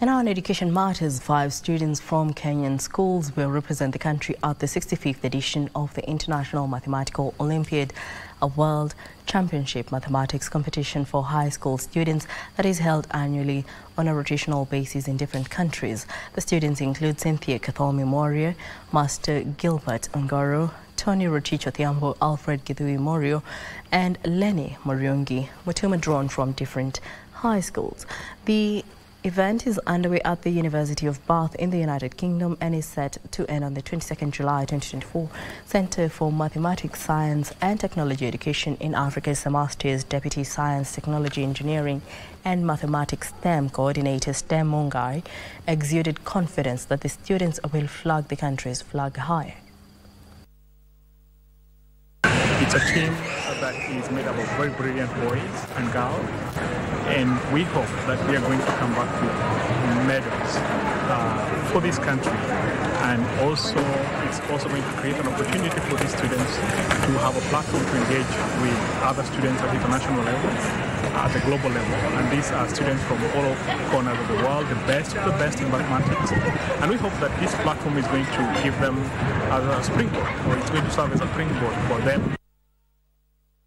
And on Education Matters, five students from Kenyan schools will represent the country at the 65th edition of the International Mathematical Olympiad, a world championship mathematics competition for high school students that is held annually on a rotational basis in different countries. The students include Cynthia Kathomi Mworia, Master Gilbert Ongoro, Tony Rotich Odhiambo, Alfred Githui Muriu, and Lenny Muriungi, Mutuma drawn from different high schools. The event is underway at the University of Bath in the United Kingdom and is set to end on the 22nd July 2024. Center for Mathematics, Science and Technology Education in Africa's CEMASTEA's Deputy Science, Technology, Engineering and Mathematics STEM Coordinator STEM Mungai exuded confidence that the students will flag the country's flag high. It's a team that is made up of very brilliant boys and girls and we hope that we are going to come back with medals uh, for this country. And also, it's also going to create an opportunity for these students to have a platform to engage with other students at the international level, at the global level. And these are students from all corners of the world, the best of the best in mathematics. And we hope that this platform is going to give them as a springboard, or it's going to serve as a springboard for them